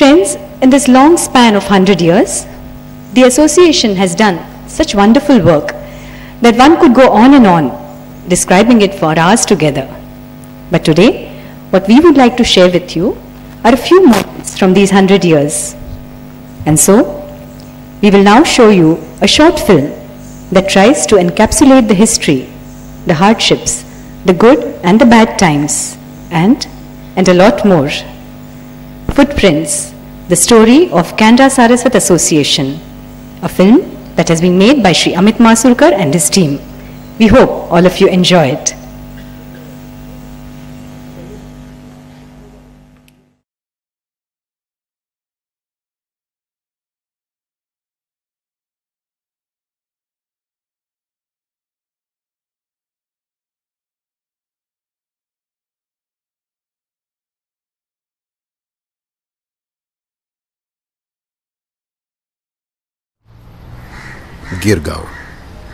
Friends, in this long span of 100 years, the association has done such wonderful work that one could go on and on describing it for hours together. But today, what we would like to share with you are a few moments from these 100 years. And so, we will now show you a short film that tries to encapsulate the history, the hardships, the good and the bad times, and, and a lot more. Footprints, the story of Kanara Saraswat Association, a film that has been made by Sri Amit Masurkar and his team. We hope all of you enjoy it. Girgaon,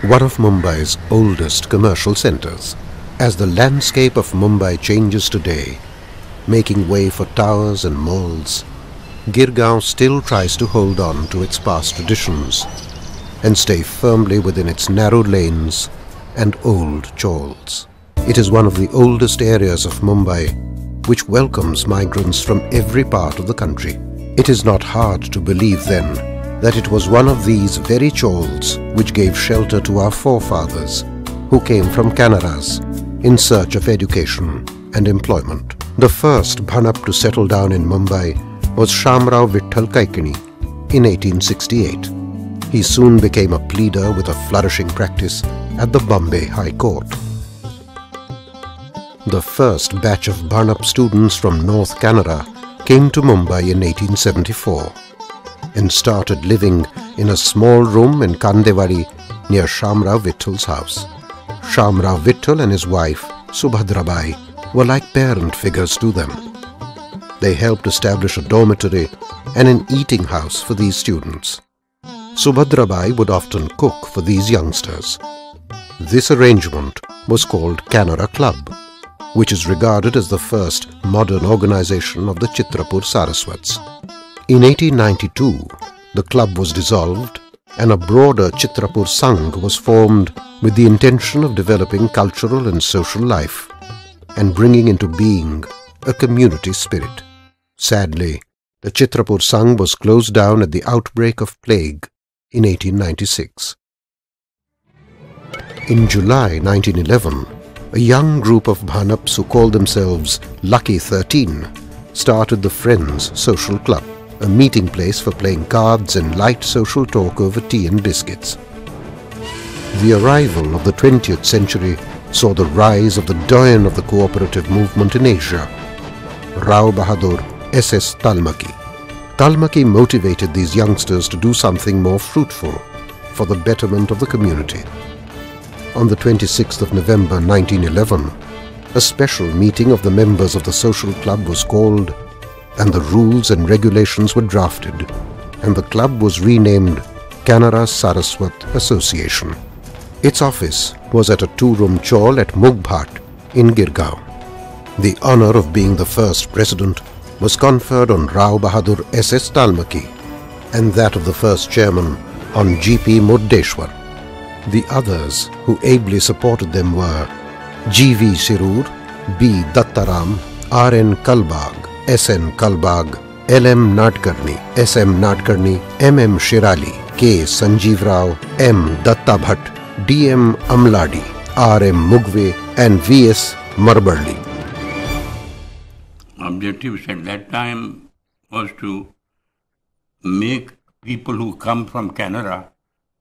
one of Mumbai's oldest commercial centres. As the landscape of Mumbai changes today, making way for towers and malls, Girgaon still tries to hold on to its past traditions and stay firmly within its narrow lanes and old chawls. It is one of the oldest areas of Mumbai which welcomes migrants from every part of the country. It is not hard to believe then that it was one of these very chawls which gave shelter to our forefathers who came from Canaras in search of education and employment. The first Bhanap to settle down in Mumbai was Shamrao Vitthal Kaikini in 1868. He soon became a pleader with a flourishing practice at the Bombay High Court. The first batch of Bhanap students from North Canara came to Mumbai in 1874 and started living in a small room in Kandewadi near Shamrao Vitthal's house. Shamrao Vitthal and his wife, Subhadrabai, were like parent figures to them. They helped establish a dormitory and an eating house for these students. Subhadrabai would often cook for these youngsters. This arrangement was called Canara Club, which is regarded as the first modern organization of the Chitrapur Saraswats. In 1892, the club was dissolved and a broader Chitrapur Sangh was formed with the intention of developing cultural and social life and bringing into being a community spirit. Sadly, the Chitrapur Sangh was closed down at the outbreak of plague in 1896. In July 1911, a young group of Bhanaps who called themselves Lucky 13 started the Friends Social Club a meeting place for playing cards and light social talk over tea and biscuits. The arrival of the 20th century saw the rise of the doyen of the cooperative movement in Asia, Rao Bahadur S.S. Talmaki. Talmaki motivated these youngsters to do something more fruitful for the betterment of the community. On the 26th of November 1911, a special meeting of the members of the social club was called and the rules and regulations were drafted, and the club was renamed Kanara Saraswat Association. Its office was at a two-room chawl at Mugbhat in Girgaon. The honor of being the first president was conferred on Rao Bahadur S.S. Talmaki and that of the first chairman on G.P. Muddeshwar. The others who ably supported them were G.V. Sirur, B. Dattaram, R.N. Kalbag, S M Kalbag, L M Natkarni, S M Natkarni, M M Shirali, K Sanjeev Rao, M Datta Bhatt, D M Amladi, R M Mugwe, and V S Marbardi objective at that time was to make people who come from Canara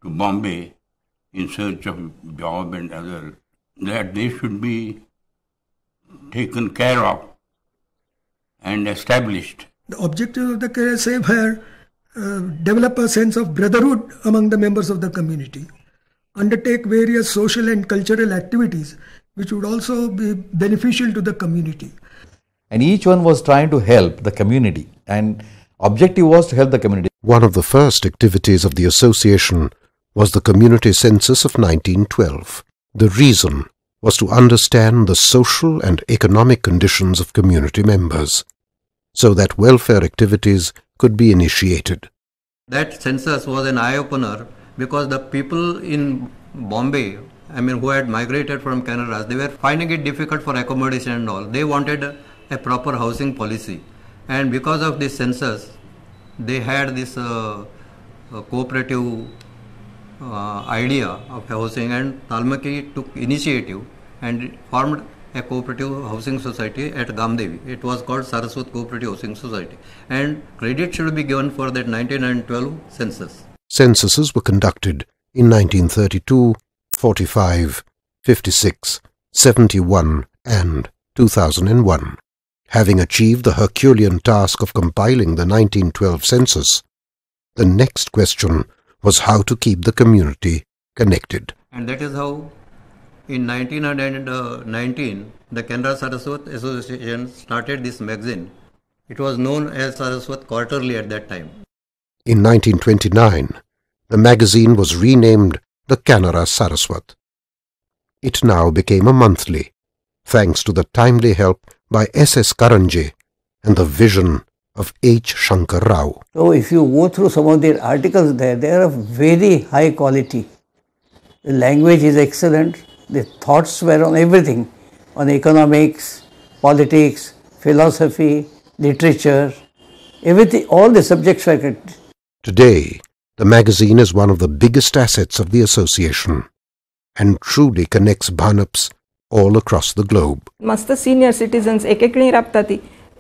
to Bombay in search of job and other that they should be taken care of and established. The objective of the career save here uh, develop a sense of brotherhood among the members of the community, undertake various social and cultural activities which would also be beneficial to the community. And each one was trying to help the community and objective was to help the community. One of the first activities of the association was the community census of 1912. The reason was to understand the social and economic conditions of community members so that welfare activities could be initiated. That census was an eye opener because the people in Bombay, I mean, who had migrated from Canara, they were finding it difficult for accommodation and all. They wanted a proper housing policy. And because of this census, they had this uh, uh, cooperative uh, idea of housing and Talmaki took initiative and formed a cooperative housing society at Gamdevi. It was called Saraswat Cooperative Housing Society. And credit should be given for that 1912 census. Censuses were conducted in 1932, 45, 56, 71, and 2001. Having achieved the Herculean task of compiling the 1912 census, the next question was how to keep the community connected. And that is how in 1919, the Kanara Saraswat Association started this magazine. It was known as Saraswat Quarterly at that time. In 1929, the magazine was renamed the Kanara Saraswat. It now became a monthly, thanks to the timely help by S.S. Karanje and the vision of H. Shankar Rao. So if you go through some of their articles there, they are of very high quality. The language is excellent, the thoughts were on everything on economics, politics, philosophy, literature, everything, all the subjects were. Like Today, the magazine is one of the biggest assets of the association and truly connects Bhanaps all across the globe. मस्त senior citizens एक एकणी राबता ती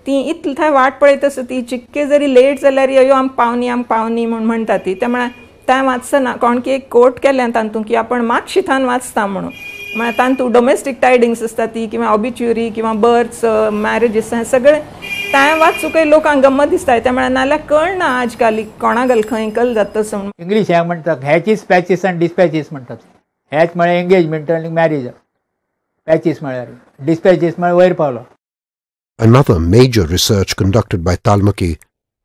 ती इतल्या वाट पळयत आसा ती चिक्के जरी लेट जाल्यार यो आम पावनी आम पावनी म्हूण म्हणटा ती त्या म्हणल्यार त्या वाचतना कोणकी एक कोट केल्यान तांतूं की आपण मात शिथान वाचता म्हणून म्हळ्यार तातूंत डोमेस्टीक टायडिंग्स आसता ती किंवा ऑबिच्युरी किंवा बर्थ्स मॅरेजीस हें सगळें तें वाचूंकय लोकांक गम्मत दिसता ते म्हळ्यार नाल्यार कळना आज काल कोणागल खंय कल जाता तसो इंग्लीश हे म्हणटात हॅचीस पॅचीस आनी डिस्पॅचीस म्हणटात हॅच म्हळ्यार एंगेजमेंट आनी मॅरेज पॅचीस म्हळ्यार डिस्पॅचीस म्हळ्यार वयर पावलो. Another major research conducted by Talmaki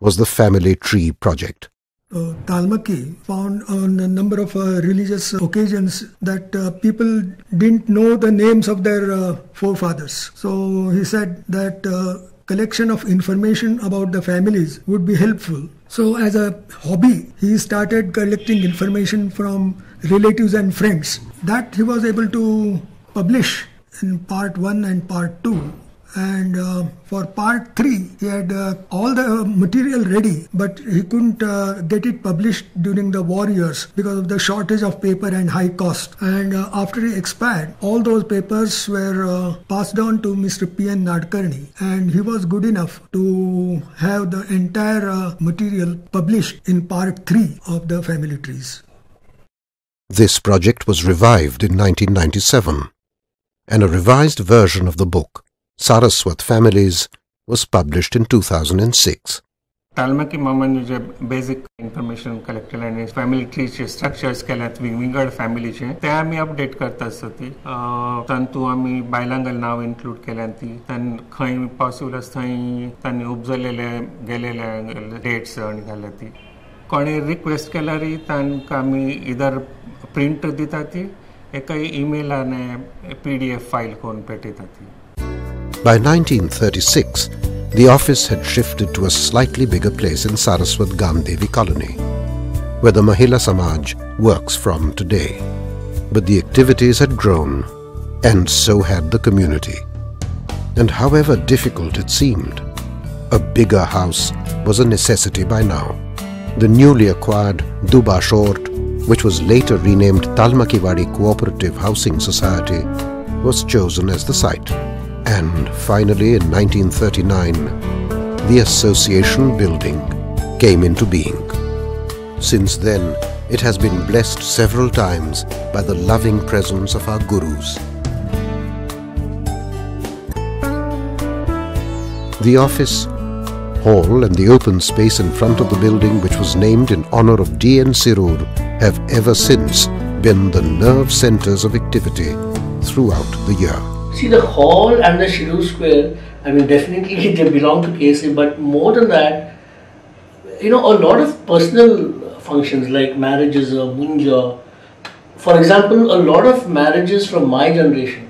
was the Family Tree Project. Uh, Talmaki found on a number of uh, religious occasions that uh, people didn't know the names of their uh, forefathers. So he said that uh, collection of information about the families would be helpful. So as a hobby, he started collecting information from relatives and friends that he was able to publish in part 1 and part 2 and uh, for part 3 he had uh, all the material ready but he couldn't uh, get it published during the war years because of the shortage of paper and high cost. And uh, after he expired all those papers were uh, passed on to mr pn nadkarni. And he was good enough to have the entire uh, material published in part 3 of the family trees. This project was revived in 1997 and a revised version of the book Saraswat Families was published in 2006. तालमाकी मामांनी J basic information collect केलें आनी family ट्रीचे structures केल्यात विंगड फॅमिलीचे ते आमी update करता आसता तांतू आमी बायलांगल नाव इन्क्लूड केल्यान ती तान खंय पॉसिबल आसा थंय तांणी उपजलेले गेलेले डेट्स आनी घाल्या ती कोणी रिक्वेस्ट केल्यार तांकां आमी इधर प्रिंट दिता ती एका ईमेलाने पी डी एफ फायल करून पेटयता ती By 1936, the office had shifted to a slightly bigger place in Saraswat Gamdevi colony, where the Mahila Samaj works from today. But the activities had grown, and so had the community. And however difficult it seemed, a bigger house was a necessity by now. The newly acquired Duba Short, which was later renamed Talmakiwadi Cooperative Housing Society, was chosen as the site. And finally, in 1939, the association building came into being. Since then, it has been blessed several times by the loving presence of our gurus. The office, hall and the open space in front of the building which was named in honor of D.N. Sirur have ever since been the nerve centers of activity throughout the year. See, the hall and the Sirur Square, I mean, definitely they belong to KSA, but more than that, you know, a lot of personal functions like marriages or munja. For example, a lot of marriages from my generation,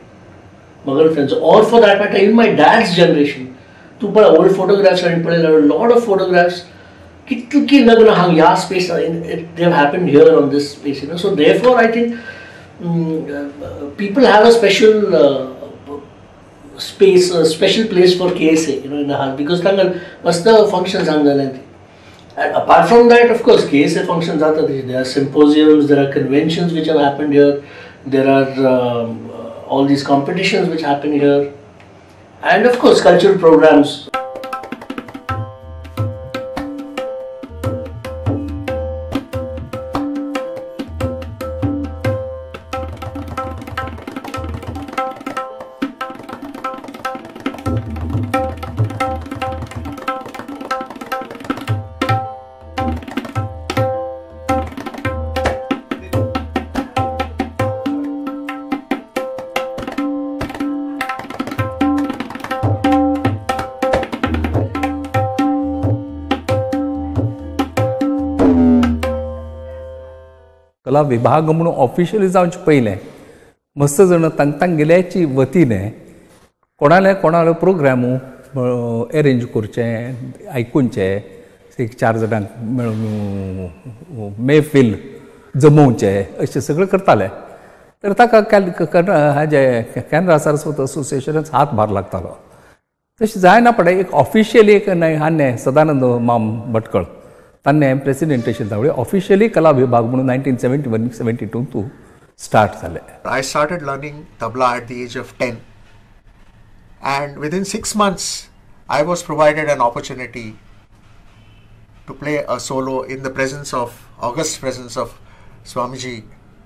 Magar friends, or for that matter, even my dad's generation, to put old photographs and पड़े a lot of photographs hang ya space uh, they have happened here on this space you know so therefore I think um, uh, people have a special uh, space a special place for KSA you know in the heart because tangal must the functions hangal and apart from that of course KSA functions are there are symposiums there are conventions which have happened here there are um, all these competitions which happen here and of course cultural programs कला विभाग म्हणून officially जावचे पयलें मस्त जण तांकां तांगेल्याची वतीने कोणाले कोणालो प्रोग्रामू अरेंज करचे आयकुनचे एक चार जाणांक मेळून मेफील जमोवचे अशें सगळें करताले. तर ताका हाजे कॅनरा सरस्वत असोसिएशनाच हात भार लागतालो. तशें जायना पडे एक ऑफिशियली एक हान्ने सदानंद माम भटकळ. ತನ್ನ ಪ್ರೆಸಿಡೆಂಟೇಷನ್ ತಗೊಳ್ಳಿ ಅಫಿಷಿಯಲಿ ಕಲಾ ವಿಭಾಗ nineteen seventy one seventy two ಅಂತೂ ಸ್ಟಾರ್ಟ್ಸ್ ಅಲ್ಲೇ I started learning tabla at the age of ten and within six months I was provided an opportunity to play a solo in the presence of august presence of Swamiji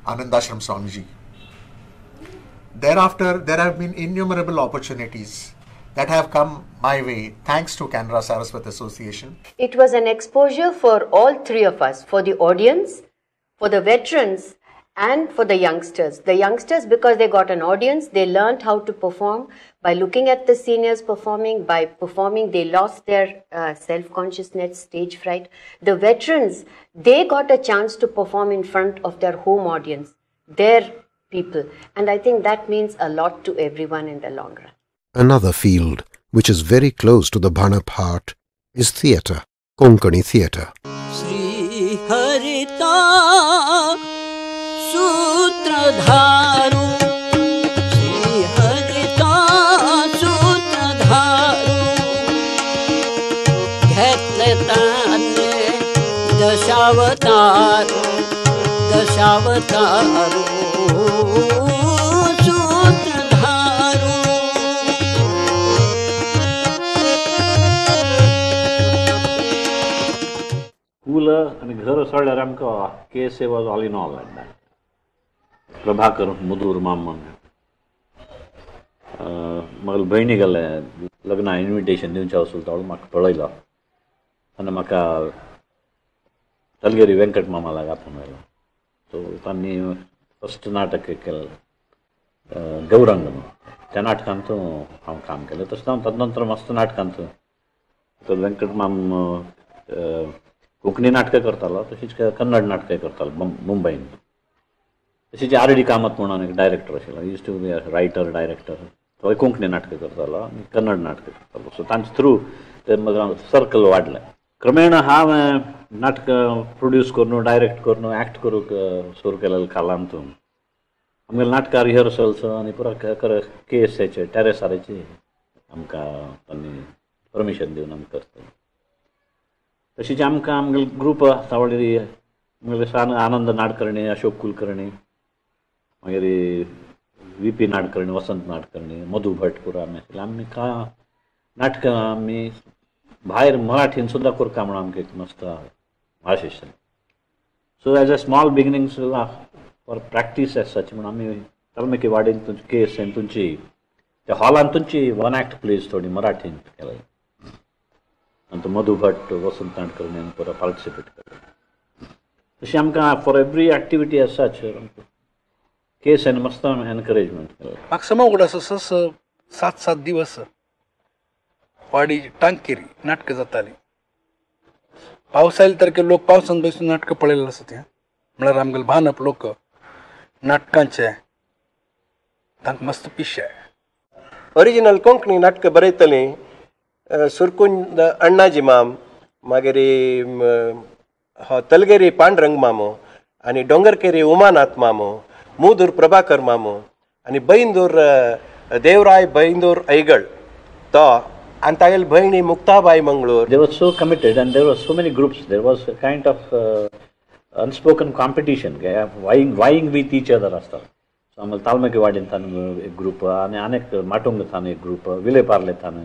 Anandashram Swamiji Thereafter, there have been innumerable opportunities that have come my way thanks to Kanara Saraswat Association. It was an exposure for all three of us, for the audience, for the veterans, and for the youngsters. The youngsters, because they got an audience, they learned how to perform by looking at the seniors performing, by performing, they lost their uh, self consciousness, stage fright. The veterans, they got a chance to perform in front of their home audience, their people. And I think that means a lot to everyone in the long run. Another field which is very close to the Bhanap heart is theatre, Konkani theatre. हरिता सूत्रधारू श्रीहरिता सूत्रधारू घेतले ताने Dashavatar दशावतारू School आनी घर सोडल्यार के ए was all in all Prabhakar Madhur मामन म्हाका भयणी गेलें लग्ना इन्विटेशन दिवचें वचून तो तलगेरी वेंकट मामाला आपोवन आयलो सो तांणी फस्ट नाटक केलें गौरंग त्या नाटकांत हांव काम केलें तशें हांव ताजे मस्त नाटकांत वेंकट माम कोंकणी नाटकां करतालो, तशीच कन्नड नाटकां करतालो मुंबईन तशीच आर डी कामत म्हणून एक डायरेक्टर आशिल्लो used to be writer director तो कोंकणी नाटकां करतालो आनी कन्नड नाटकां करतालो. सो तांचे थ्रू ते सर्कल वाडलें क्रमेण हांव नाटकां प्रोड्यूस करून डायरेक्ट करून एक्ट करूंक सुरू केलें कालांत आमगे नाटकां रिहर्सल्स आनी पुरो के एस एचे टॅरेसाराची आमकां तांणी परमिशन दिवन आमी करता तशीच आमकां आमगे ग्रूप आनंद नाडकर्णी, अशोक कुलकर्णी, मागीर वी पी नाडकर्णी, वसंत नाडकर्णी, मधु भट पुरो आमी आशिल्ले. आमी नाटकां आमी भायर मराठीन सुद्दां करता म्हणून आमकां एक मस्त Ashish so as a small beginnings for practice as such म्हणून आमी तलमेकी वाडीन तुमची केस तुमची त्या हॉलान तुमची वन एक्ट प्लेस थोडी मराठीन अंत मधु भट वसंत नाटकर पूरा पार्टिसिपेट कर for every activity as such case and मस्त एनकरेजमेंट समा स सात सात दिवस वाडी टांगकेरी नाटक जाताली पावस आयले तारखे लोक पावसान बसून नाटक पळयलेलं आसा ते भानप लोक नाटकांचे तांकां मस्त पिशे ओरिजिनल कोंकणी नाटक बरयतलीं सुरकुंद अण्णाजी माम मागीर हो तलगेरी पांडरंग मामो आणि डोंगरकेरी उमानाथ मामो मुदूर प्रभाकर मामो आणि बैंदूर देवराय बैंदूर ऐगळ तो आणि तागेल भयणी Muktabai Mangalore. They was so committed and there was so many groups there was kind of unspoken competition vying vying with each other असतात सो आम्हाला तालमेकी वाडीन थान एक ग्रुप आणि अनेक माटुंग थान एक ग्रुप विले पार्ले थान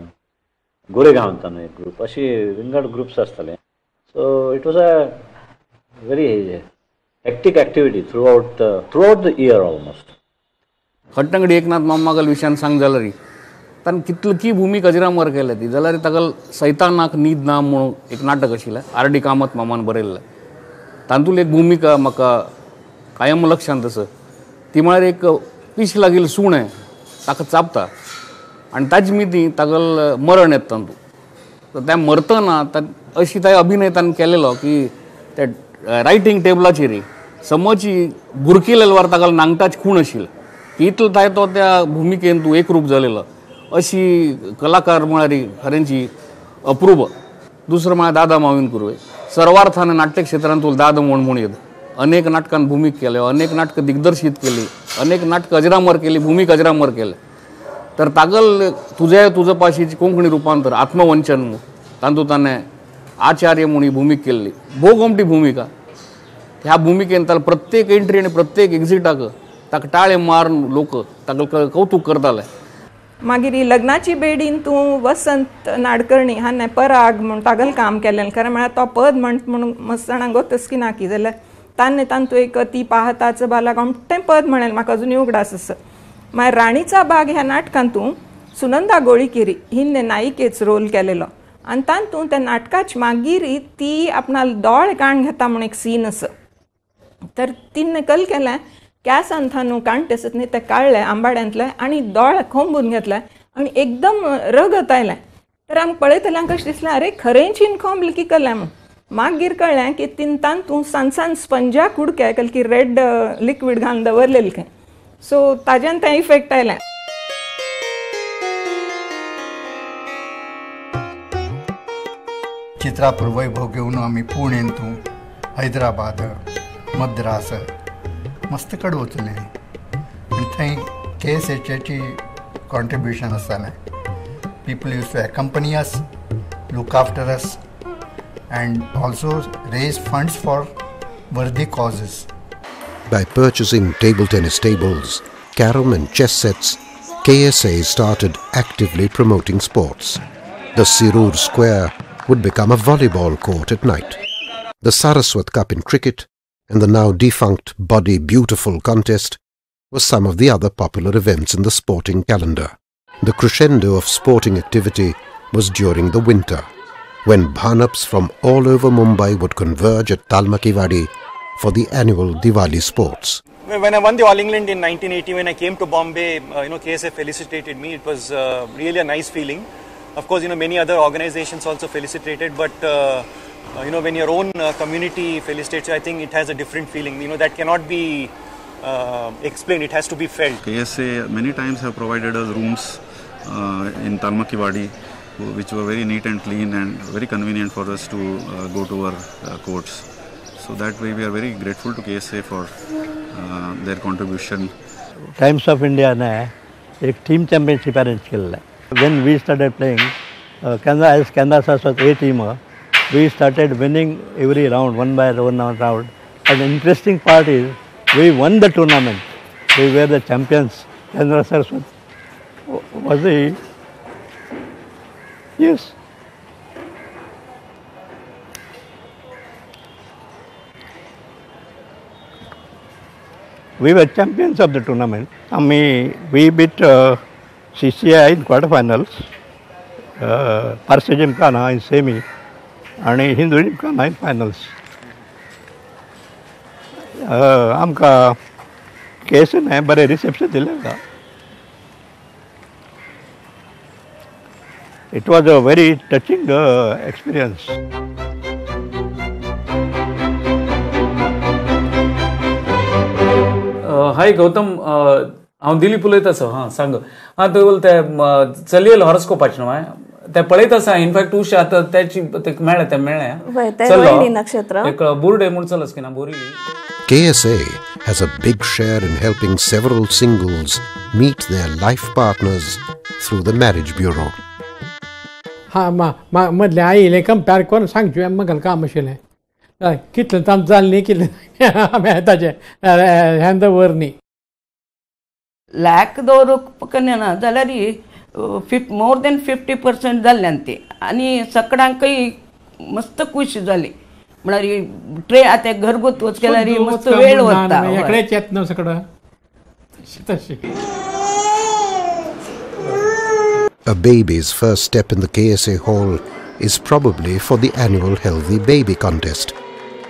गोरेगांव थान एक ग्रुप अशी विंगड ग्रुप्स आसताले so it was a very hectic throughout throughout the year almost Khatangadi Eknath मामागल विशयान सांग जाल्यार ताणें कितली भुमिका अजरामर केल्या ती जाल्यार ताका सैतानाक न्हीद ना म्हणून एक नाटक आशिल्लें आर डी कामत मामान बरयल्लें तातूंत एक भुमिका म्हाका कायम लक्षांत आसा ती म्हळ्यार एक पीश लागील सुणें ताका चाबता आनी ताजे मिती तागेल मरण येता तातूंत तर त्या मरतना अशी तांय अभिनय ताणें केलेलो की त्या रायटींग टेबलाचेर समोरची बुरकी लेलवार ताका नांगटाच खूण आशिल्ली की इतलो ताय तो त्या भुमिकेन तूं एकरूप जालेलो अशी कलाकार म्हळ्यार खऱ्यांची अप्रूप. दुसरं म्हळ्यार दादा माविन कुर्वे. सर्वार्थान नाट्य क्षेत्रांत तुला दादा म्हूण म्हूण येत. अनेक नाटकांत भूमिक केल्यो अनेक नाटकां दिग्दर्शीत केली अनेक नाटकां अजरामर केली भूमिक अजरामर केले तर तागल तुझ्या तुझं पाशीची कोंकणी रुपांतर आत्मवंचन म्हूण ताणें आचार्य म्हूण भूमिका केल्ली भोगोमटी भूमिका. भुमिका ह्या भुमिकेन ताका प्रत्येक एंट्री आनी प्रत्येक एक्झिटाक ताका टाळे मारून लोक ताका कौतुक करताले मागीर ही लग्नाची बेडीन तूं वसंत नाडकर्णी हाणें पराग म्हूण तागल काम केलें खरें म्हळ्यार तो पद म्हण म्हणून मस्त जाणां गोतस की ना की जाल्यार ताणें तांतू एक ती पाहताच बाला गोमटें पद म्हणलें म्हाका अजून उगडास आसा माय राणीचा बाग ह्या नाटकांतू सुनंदा गोळीकिरी हिन्ने नायिकेच रोल केलेलो. आनी तांतू त्या नाटकाची मागीर ती आपणाल दोळ काण घेता म्हूण एक सीन आसा तर तिने कल केलें कॅसान थानू काणटे आसत न्ही ते काडले आंबाड्यांतले आनी दोळ खोंबून घेतले आनी एकदम रगत आयलें तर आमकां पळयतल्यांक कशें दिसलें अरे खरेंचीन खोंबल की कलें म्हूण. मागीर कळ्ळें की तिन तांतू सान सान स्पंजा कुडके कल की रेड लिक्वीड uh, घालून दवरलेलें सो तजन ತಾ इफ़ेक्ट ಆಯ್ಲ चित्रापुर वैभव घेऊन आम्ही पुणे तू, हैदराबाद, मद्रास मस्त कड वचले आनी थंय के एस एच एचेची कॉन्ट्रिब्युशन आसतालें people used to accompany us look after us and also raise funds for worthy causes By purchasing table tennis tables, carom and chess sets, KSA started actively promoting sports. The Sirur Square would become a volleyball court at night. The Saraswat Cup in cricket and the now defunct Body Beautiful contest were some of the other popular events in the sporting calendar. The crescendo of sporting activity was during the winter, when bhanaps from all over Mumbai would converge at Talmakiwadi for the annual Diwali sports. When I won the All England in 1980, when I came to Bombay, uh, you know, KSF felicitated me. It was uh, really a nice feeling. Of course, you know, many other organizations also felicitated, but uh, uh, you know, when your own uh, community felicitates you, I think it has a different feeling. You know, that cannot be uh, explained. It has to be felt. KSA many times have provided us rooms uh, in Talmakiwadi, which were very neat and clean and very convenient for us to uh, go to our uh, courts. So that way we are very grateful to KSA for uh, their contribution. Times of India ने एक team championship arrange किया When we started playing, uh, Kanara as Kanara Saraswat A team, uh, we started winning every round, one by one round. And the interesting part is we won the tournament. We were the champions. Kanara Saraswat was the yes. We were champions of the tournament. I mean, we beat uh, CCI in quarterfinals, uh, Parsi Gymkhana in semi, आणि हिंदू जिमखाना इन finals आमकां केसन हें बरें reception दिलें आमकां it was a very touching experience hi Gautam हांव दिलीप उलयता sir हां सांग हां तुवें ते चलयेल हॉरोस्कोपाचें न्हू ते पळयत आसा इनफॅक्ट तू आतां त्याची ते मेळ्ळे ते. रोहिणी नक्षत्र. एक बुरडे म्हूण चलस की ना बोरिली KSA has a big share in helping several singles meet their life partners through the Marriage Bureau. हा मा मा मदलें आयिल्लें कंपेर करून सांगचें म्हाका काम आशिल्लें कितलें ताम जालें न्ही कितलें आमी ताचें ह्यान दवर न्ही लॅक दवरूंक ना जाल्यार फिफ मोर देन फिफ्टी पर्संट जाल्ल्यान ती आनी सगळ्यांकय मस्त खूश जाली म्हळ्यार ट्रेन आतां घरगुती वच केल्यार मस्त वेळ वता हय. एकडेच येत न्हू सगळं तशें A baby's first step in the KSA hall is probably for the annual Healthy Baby Contest,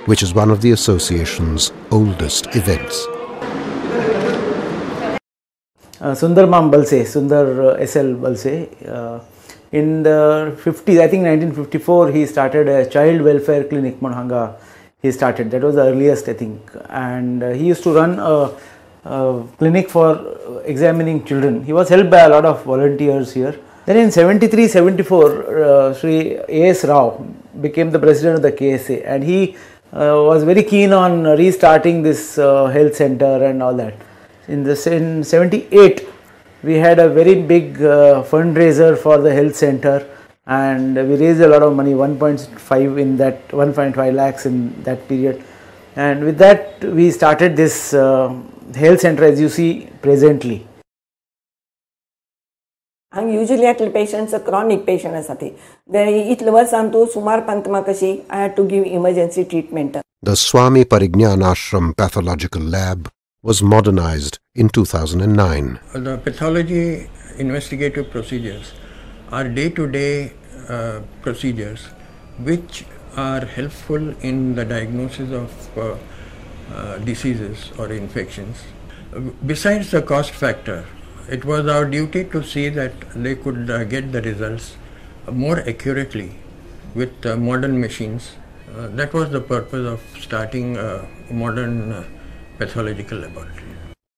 which is one of the association's oldest events. Uh, Sundar Mam Balse, Sundar uh, SL Balse. Uh, in the 50s, I think 1954, he started a child welfare clinic, Monhanga. He started, that was the earliest, I think. And uh, he used to run a, a clinic for examining children. He was helped by a lot of volunteers here. Then in 73 74, uh, Sri A.S. Rao became the president of the KSA and he was very keen on restarting this uh, health center and all that. In, this, in 78, we had a very big uh, fundraiser for the health center and we raised a lot of money 1.5 in that 1.5 lakhs in that period and with that we started this uh, health center as you see presently i'm हांगा usually आटले patients chronic patient आसा ती इतले वर्सान तूं सुमार पंत म्हाका कशी I had to give emergency treatment. The Swami Parijnanashram Pathological Lab was modernized in 2009. The pathology investigative procedures are day to day procedures which are helpful in the diagnosis of uh, uh, diseases or infections. Besides the cost factor, it was our duty to see that they could uh, get the results more accurately with uh, modern machines. Uh, that was the purpose of starting a modern pathological laboratory.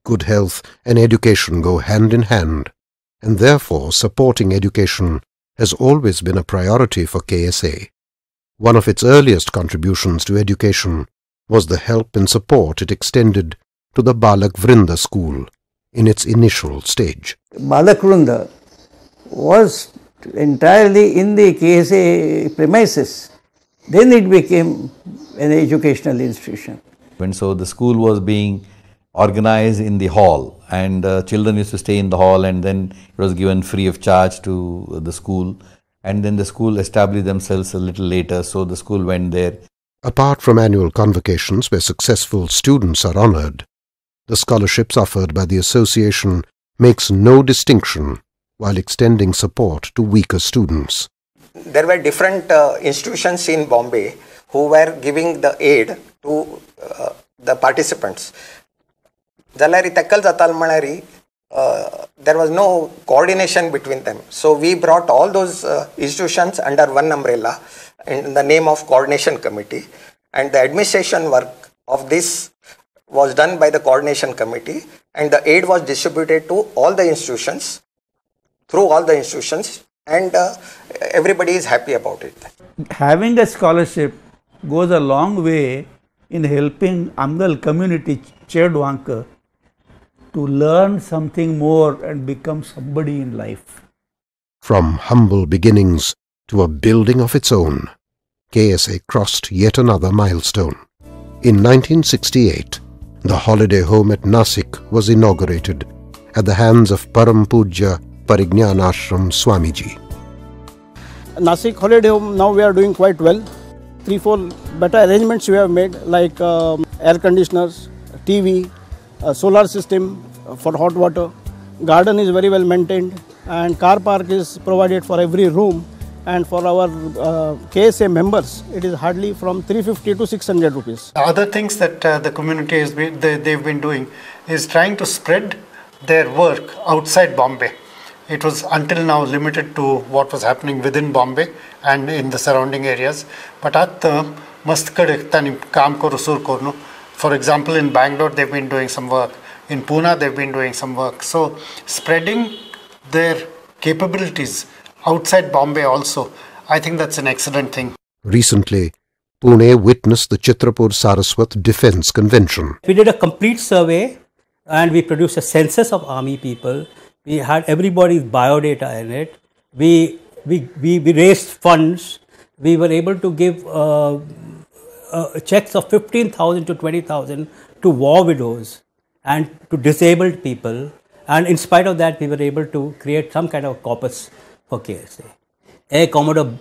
Good health and education go hand in hand, and therefore supporting education has always been a priority for KSA. One of its earliest contributions to education was the help and support it extended to the Balak Vrinda school in its initial stage. Balak Vrinda was entirely in the KSA premises. Then it became an educational institution. And so the school was being organized in the hall and uh, children used to stay in the hall and then it was given free of charge to the school and then the school established themselves a little later so the school went there Apart from annual convocations where successful students are honored, the scholarships offered by the association makes no distinction while extending support to weaker students. There were different uh, institutions in Bombay who were giving the aid to uh, the participants. Uh, there was no coordination between them. So we brought all those uh, institutions under one umbrella in the name of coordination committee and the administration work of this was done by the coordination committee and the aid was distributed to all the institutions through all the institutions and uh, everybody is happy about it. Having a scholarship goes a long way in helping Amgal community Cherdwanka to learn something more and become somebody in life. From humble beginnings to a building of its own, KSA crossed yet another milestone. In 1968, the holiday home at Nasik was inaugurated at the hands of Param Pujya Parignan Swamiji. Nasik holiday home now we are doing quite well. Three, four better arrangements we have made like um, air conditioners, TV, uh, solar system for hot water. Garden is very well maintained and car park is provided for every room and for our uh, KSA members it is hardly from 350 to 600 rupees. Other things that uh, the community has been, they, they've been doing is trying to spread their work outside Bombay. It was until now limited to what was happening within Bombay and in the surrounding areas. But at the Mastkade Kam Korusur for example, in Bangalore, they've been doing some work. In Pune, they've been doing some work. So, spreading their capabilities outside Bombay also. I think that's an excellent thing. Recently, Pune witnessed the Chitrapur Saraswat Defence Convention. We did a complete survey and we produced a census of army people. We had everybody's biodata in it. We, we, we, we raised funds. We were able to give uh, uh, checks of 15,000 to 20,000 to war widows and to disabled people. And in spite of that, we were able to create some kind of corpus for KSA. Air Commodore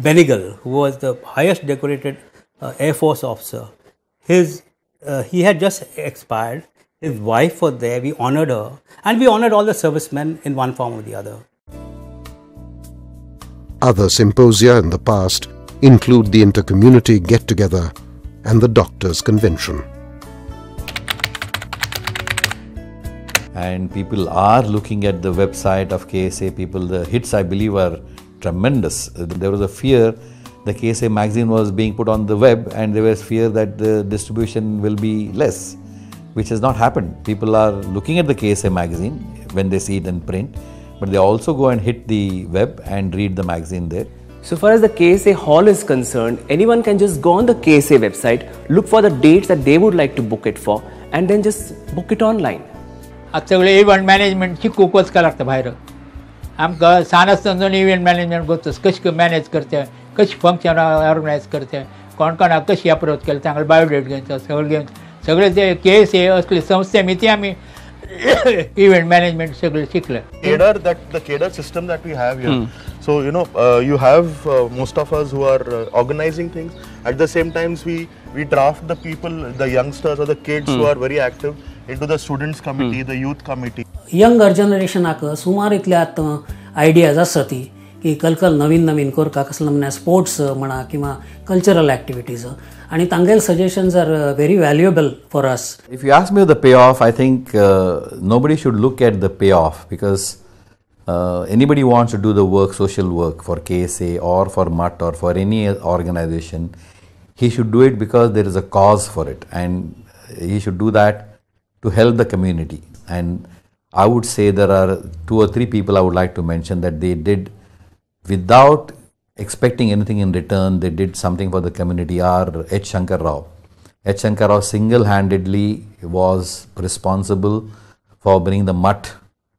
Benegal, who was the highest decorated uh, Air Force officer, his uh, he had just expired. His wife was there. We honored her, and we honored all the servicemen in one form or the other. Other symposia in the past include the Intercommunity Get Together and the Doctors' Convention. And people are looking at the website of KSA. People, the hits I believe are tremendous. There was a fear the KSA magazine was being put on the web, and there was fear that the distribution will be less, which has not happened. People are looking at the KSA magazine when they see it in print, but they also go and hit the web and read the magazine there. So far as the KSA hall is concerned, anyone can just go on the KSA website, look for the dates that they would like to book it for, and then just book it online. आतां सगळें management management शिकूंक वचपाक लागता भायर आमकां सान आसतना सावन इव्हंट management करता कशें मॅनेज करते कशें फ़ंक्शन ऑर्गनायज करते कोण कोणाक कशी अप्रोच केली तांकां बायोडेट घेवन सगळें घेवन सगळे ते केस हे असले संस्थे मी ते आम्ही इव्हेंट मॅनेजमेंट सगळं शिकलं cadre that the cadre system that we have here so you know you have most of us who are organising things at the same times we we draft the people the youngsters the kids who are very active who Hmm. are very active into the students committee the youth committee younger जनरेशनाक सुमार इतल्यात ideas आसा ती की कलकल नवीन नवीन करता कसलो म्हणल्यार sports म्हणा किंवा कल्चरल एक्टिविटीज आणि तांगेल suggestions are very valuable for us If you ask me the payoff, I think uh, nobody should look at the payoff because uh, anybody wants to do the work, social work for KSA or for MUT or for any organization, he should do it because there is a cause for it and he should do that to help the community. And I would say there are two or three people I would like to mention that they did without expecting anything in return, they did something for the community are H. Shankar Rao. H. Shankar Rao single-handedly was responsible for bringing the mutt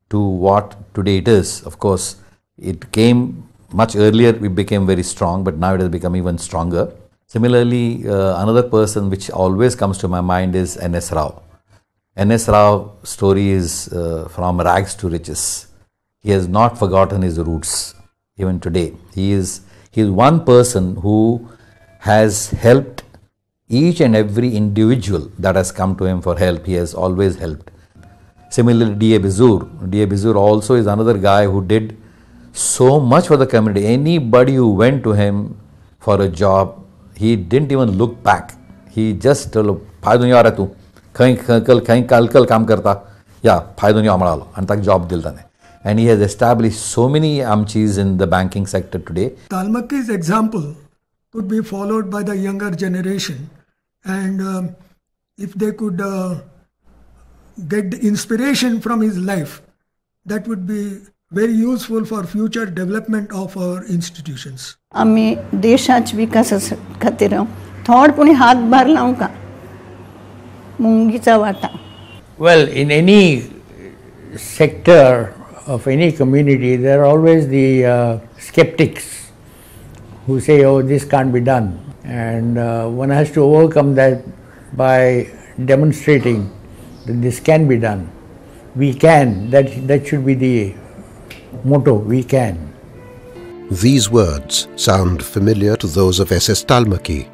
to what today it is. Of course, it came much earlier, we became very strong, but now it has become even stronger. Similarly, uh, another person which always comes to my mind is N.S. Rao. N.S. Rao story is uh, from rags to riches. He has not forgotten his roots even today. He is, he is one person who has helped each and every individual that has come to him for help. He has always helped. Similarly, D.A. Bizur. D.A. Bizur also is another guy who did so much for the community. Anybody who went to him for a job, he didn't even look back. He just told, खं कल खं काल कल काम करता। या फायदो नहीं आमड़ा जॉब दिल ताणे and he has so many आमचीज in the banking sector today तालमक्कीज example could be followed by the younger generation and if they could get inspiration from his life that would be very useful for future development of our institutions विकास देशाच्या विकासा खातीर थोडपणे हातभार लावं का मुंगीचा वाटा Well, in any sector of any community, there are always the uh, skeptics who say, oh, this can't be done. And uh, one has to overcome that by demonstrating that this can be done. We can. That, that should be the motto. We can. These words sound familiar to those of S.S. Talmaki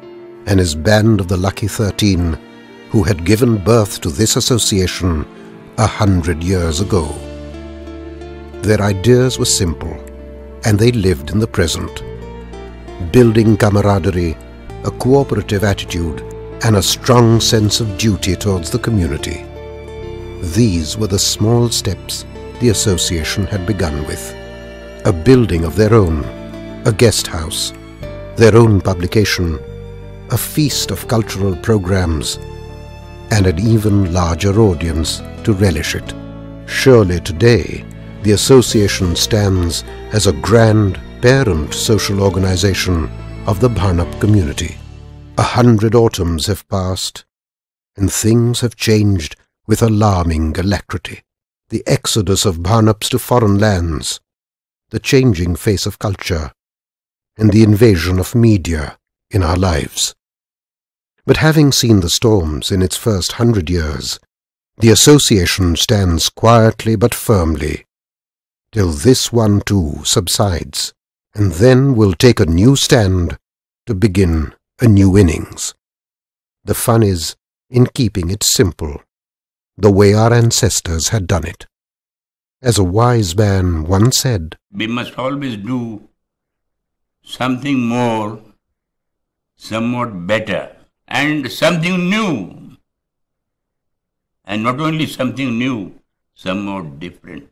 and his band of the Lucky Thirteen, who had given birth to this association a hundred years ago. Their ideas were simple, and they lived in the present, building camaraderie, a cooperative attitude, and a strong sense of duty towards the community. These were the small steps the association had begun with. A building of their own, a guest house, their own publication, a feast of cultural programs, and an even larger audience to relish it. Surely today, the association stands as a grand parent social organization of the Bhanap community. A hundred autumns have passed, and things have changed with alarming alacrity. The exodus of Bhanaps to foreign lands, the changing face of culture, and the invasion of media in our lives. But having seen the storms in its first hundred years, the association stands quietly but firmly, till this one too subsides, and then will take a new stand to begin a new innings. The fun is in keeping it simple, the way our ancestors had done it. As a wise man once said, We must always do something more, somewhat better, and something new. And not only something new, some more different.